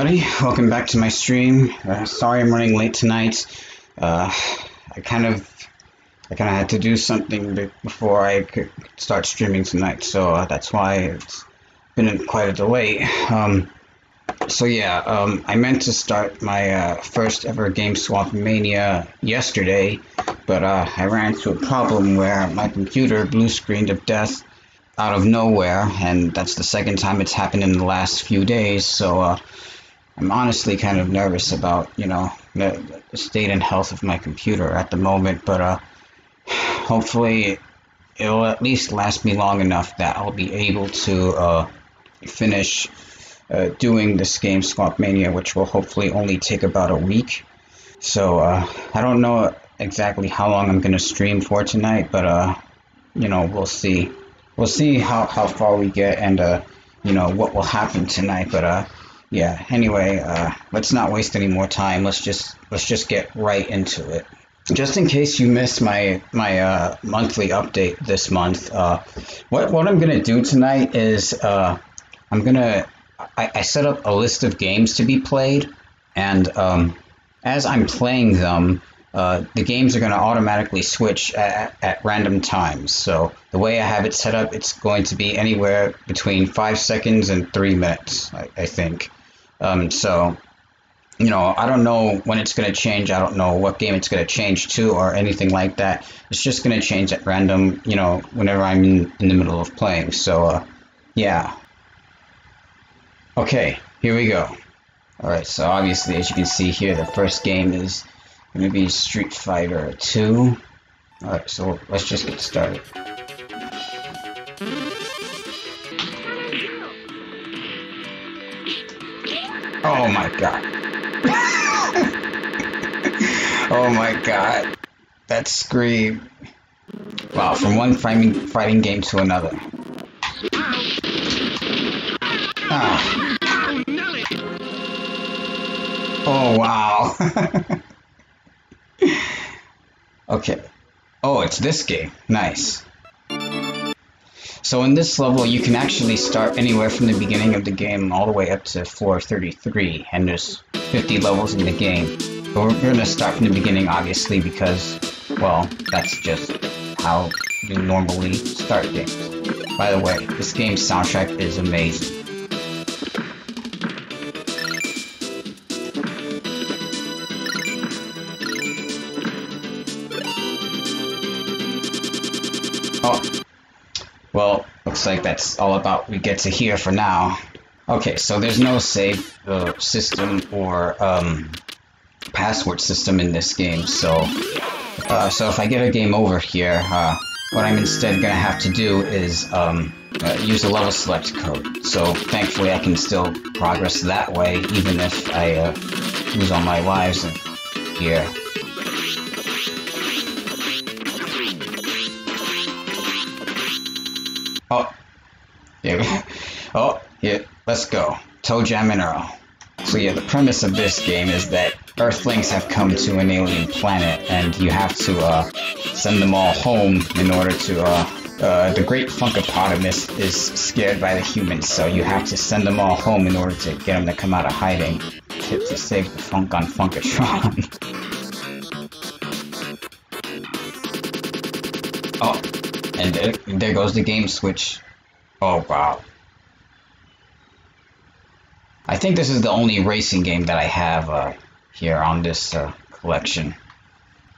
everybody. Welcome back to my stream. Uh, sorry I'm running late tonight. Uh, I kind of, I kind of had to do something before I could start streaming tonight, so uh, that's why it's been quite a delay. Um, so yeah, um, I meant to start my uh, first ever Game Swap Mania yesterday, but uh, I ran into a problem where my computer blue screened of death out of nowhere, and that's the second time it's happened in the last few days. So uh, I'm honestly kind of nervous about you know the, state and health of my computer at the moment, but uh, hopefully it'll at least last me long enough that I'll be able to uh, finish uh, doing this GameSwap Mania, which will hopefully only take about a week. So uh, I don't know exactly how long I'm going to stream for tonight, but uh, you know we'll see we'll see how, how far we get and uh, you know what will happen tonight. But uh, yeah. Anyway, uh, let's not waste any more time. Let's just let's just get right into it. Just in case you missed my my uh, monthly update this month, uh, what what I'm gonna do tonight is uh, I'm gonna I, I set up a list of games to be played, and um, as I'm playing them, uh, the games are going to automatically switch at, at, random times. So the way I have it set up, it's going to be anywhere between five seconds and three minutes, I, I think. Um, so, you know, I don't know when it's going to change. I don't know what game it's going to change to or anything like that. It's just going to change at random, you know, whenever I'm in, in the middle of playing. So, uh, yeah. Okay, here we go. Alright, so obviously, as you can see here, the first game is going to be Street Fighter 2. Alright, so let's just get started. Oh my god. oh my god. That scream. Wow, from one fighting, fighting game to another. Ah. Oh wow. Okay. Oh, it's this game. Nice. So in this level, you can actually start anywhere from the beginning of the game all the way up to floor 33, and there's 50 levels in the game. But we're going to start from the beginning, obviously, because, well, that's just how you normally start games. By the way, this game's soundtrack is amazing. Looks like that's all about we get to hear for now. Okay, so there's no save uh, system or um, password system in this game, so uh, so if I get a game over here, uh, what I'm instead gonna have to do is um, uh, use a level select code. So thankfully I can still progress that way, even if I uh, lose all my lives here. Oh, yeah. Oh, yeah. Let's go. ToeJam and Earl. So yeah, the premise of this game is that Earthlings have come to an alien planet, and you have to uh, send them all home in order to. Uh, uh, the Great Funkapotamus is scared by the humans, so you have to send them all home in order to get them to come out of hiding to, to save the Funk on Funkatron. oh, and there, there goes the game switch. Oh, wow. I think this is the only racing game that I have uh, here on this uh, collection.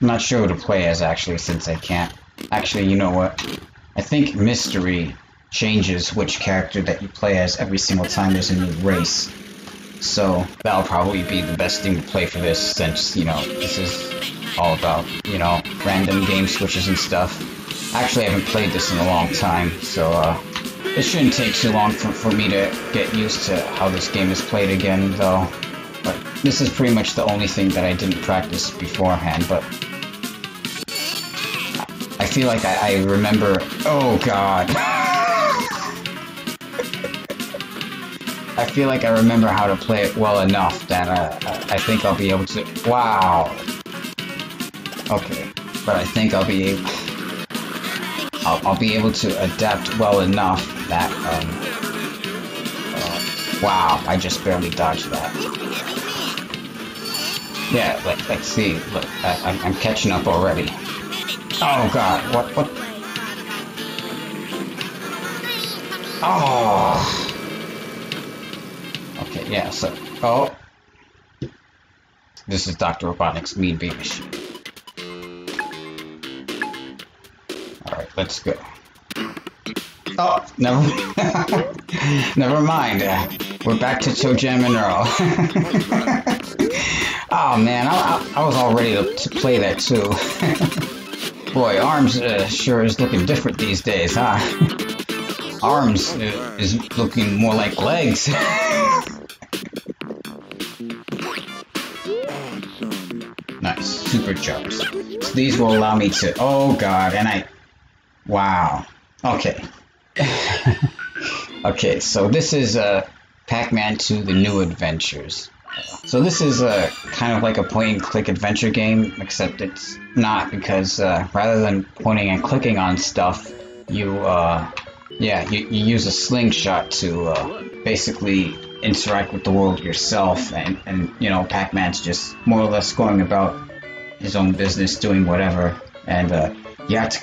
I'm not sure who to play as, actually, since I can't. Actually, you know what? I think Mystery changes which character that you play as every single time there's a new race. So that'll probably be the best thing to play for this, since, you know, this is all about, you know, random game switches and stuff. Actually, I haven't played this in a long time, so uh, it shouldn't take too long for, for me to get used to how this game is played again, though. But this is pretty much the only thing that I didn't practice beforehand, but... I feel like I, I remember... Oh, God. I feel like I remember how to play it well enough that uh, I think I'll be able to... Wow! Okay, but I think I'll be able... I'll, I'll be able to adapt well enough that um, uh, Wow, I just barely dodged that. Yeah, like, like, see, look, I, I'm, catching up already. Oh god, what, what? Oh! Okay, yeah, so, oh. This is Dr. Robotnik's Mean Bean Machine. Let's go. Oh, never, never mind. We're back to ToeJam and Earl. oh man, I, I, I, was all ready to, to play that too. Boy, Arms uh, sure is looking different these days, huh? Arms uh, is looking more like legs. nice, super jumps. So these will allow me to. Oh god, and I. Wow. Okay. okay, so this is uh, Pac-Man 2 The New Adventures. So this is a kind of like a point and click adventure game, except it's not because uh, rather than pointing and clicking on stuff, you uh, yeah you, you use a slingshot to uh, basically interact with the world yourself, and and you know Pac-Man's just more or less going about his own business, doing whatever, and uh, you have to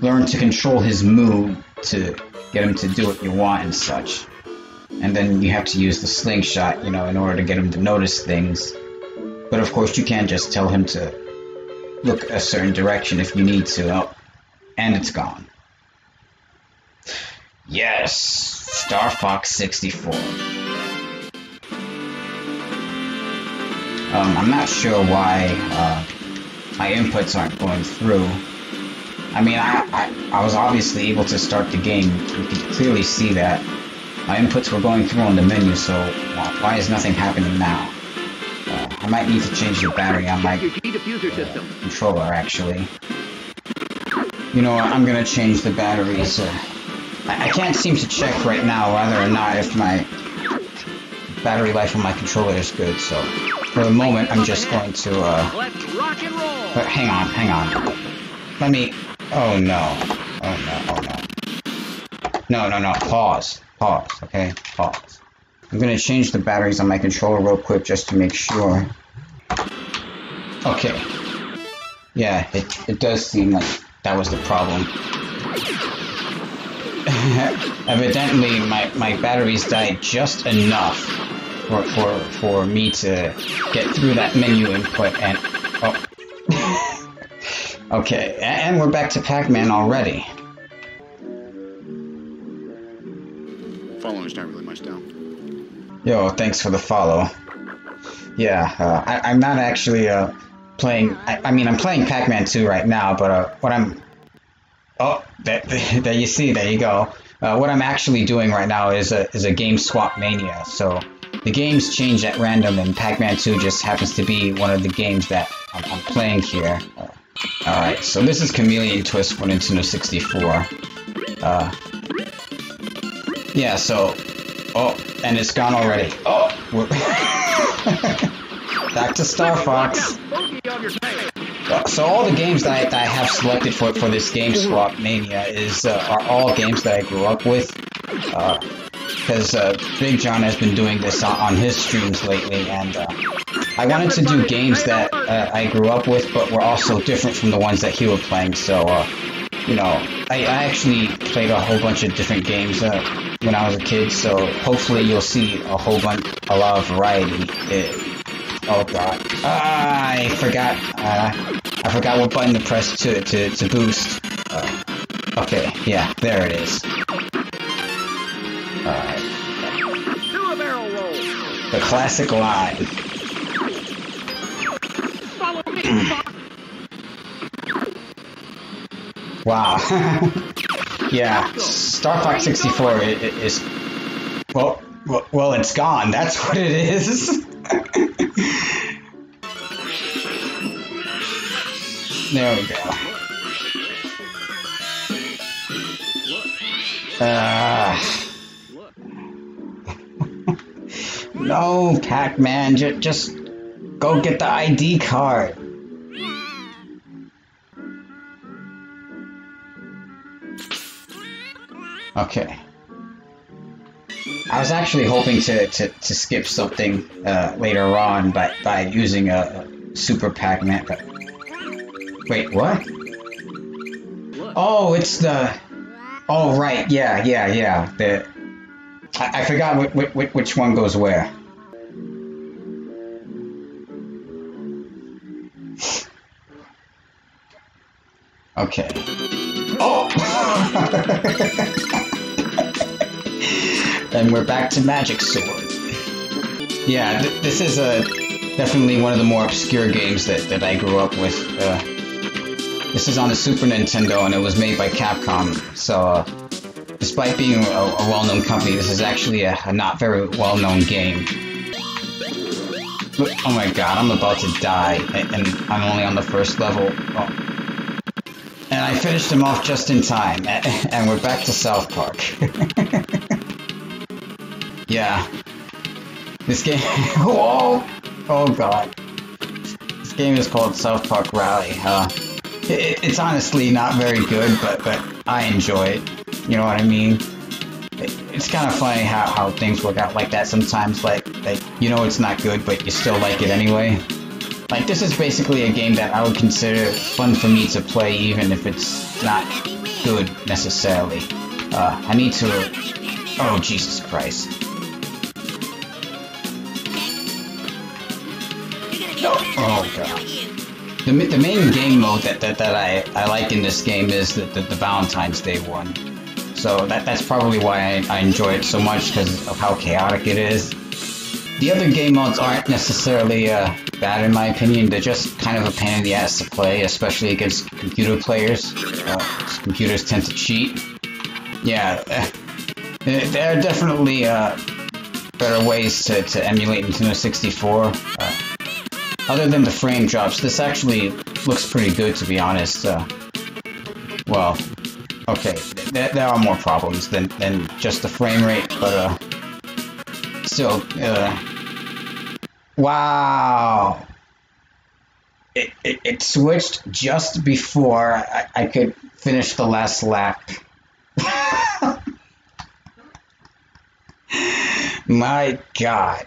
learn to control his mood to get him to do what you want and such. And then you have to use the slingshot, you know, in order to get him to notice things. But of course, you can't just tell him to look a certain direction if you need to. Oh, and it's gone. Yes, Star Fox 64. Um, I'm not sure why uh, my inputs aren't going through. I mean, I, I, I was obviously able to start the game. You can clearly see that. My inputs were going through on the menu, so why is nothing happening now? Uh, I might need to change the battery on my uh, controller, actually. You know what, I'm gonna change the batteries. Uh, I, I can't seem to check right now whether or not if my battery life on my controller is good, so for the moment I'm just going to, uh... But hang on, hang on. Let me Oh no. Oh no, oh no. No, no, no. Pause. Pause, okay? Pause. I'm gonna change the batteries on my controller real quick just to make sure. Okay. Yeah, it, it does seem like that was the problem. Evidently, my, my batteries died just enough for, for, for me to get through that menu input and... Okay, and we're back to Pac-Man already. Following's not really much down. Yo, thanks for the follow. Yeah, uh, I, am not actually uh, playing. I, I, mean, I'm playing Pac-Man 2 right now, but uh, what I'm. Oh, there, there you see. There you go. Uh, what I'm actually doing right now is a is a game swap mania. So the games change at random, and Pac-Man 2 just happens to be one of the games that I'm, I'm playing here. Alright, so this is Chameleon Twist for Nintendo 64. Uh, yeah, so... Oh, and it's gone already. Oh! Back to Star Fox. So all the games that I, that I have selected for, for this Game Swap Mania is uh, are all games that I grew up with. Because uh, uh, Big Jon has been doing this on, on his streams lately, and uh, I wanted to do games that uh, I grew up with, but were also different from the ones that he was playing. So, uh, you know, I, I, actually played a whole bunch of different games uh, when I was a kid. So hopefully you'll see a whole bunch, a lot of variety. It, oh God, ah, I forgot. Uh, I forgot what button to press to to, to boost. Uh, okay, yeah, there it is. Alright. The classic line. Wow. yeah, Star Fox 64 is, well, well, it's gone. That's what it is. there we go. Uh, no, Pac-Man, just go get the ID card. Okay. I was actually hoping to, to, to skip something uh, later on by, by using a, a super Pac-Man. But wait, what? Oh, it's the. Oh, right. Yeah, yeah, yeah. The. I, I forgot wh- wh- which one goes where. Okay. Oh! and we're back to Magic Sword. Yeah, th- this is a definitely one of the more obscure games that, that I grew up with. Uh, this is on the Super Nintendo and it was made by Capcom. So, uh, despite being a, a well-known company, this is actually a, a not very well-known game. Look, oh my god, I'm about to die, and, and I'm only on the first level. Oh. And I finished him off just in time, and we're back to South Park. yeah. This game. Whoa! Oh god. This game is called South Park Rally. Uh, it, it's honestly not very good, but but I enjoy it. You know what I mean? It, it's kind of funny how, how things work out like that sometimes. Like like you know it's not good, but you still like it anyway. Like this is basically a game that I would consider fun for me to play, even if it's not good necessarily. Uh, I need to. Oh Jesus Christ! Oh god. The, the main game mode that, that, that I, I like in this game is the, the, the Valentine's Day one. So that, that's probably why I, I enjoy it so much because of how chaotic it is. The other game modes aren't necessarily uh, bad in my opinion. They're just kind of a pain in the ass to play, especially against computer players. Uh, computers tend to cheat. Yeah, there are definitely uh, better ways to, to emulate Nintendo 64. Uh, other than the frame drops, this actually looks pretty good to be honest. Uh, well, okay, th there are more problems than, than just the frame rate, but uh, still, uh, wow. It, it, it switched just before I, I could finish the last lap. My god.